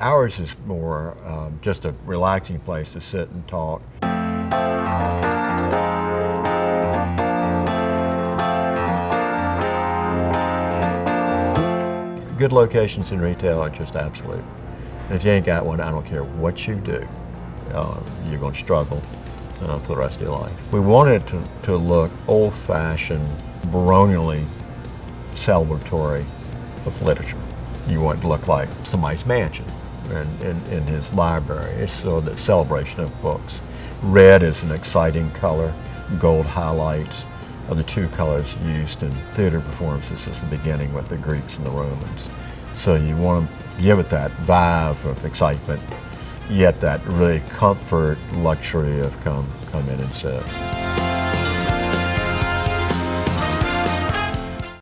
Ours is more um, just a relaxing place to sit and talk. Good locations in retail are just absolute. And if you ain't got one, I don't care what you do, uh, you're going to struggle uh, for the rest of your life. We wanted it to, to look old-fashioned, baronially celebratory of literature. You want it to look like somebody's mansion in, in, in his library. It's so the celebration of books. Red is an exciting color. Gold highlights are the two colors used in theater performances since the beginning with the Greeks and the Romans. So you want to give it that vibe of excitement, yet that really comfort, luxury of come, come in and sit.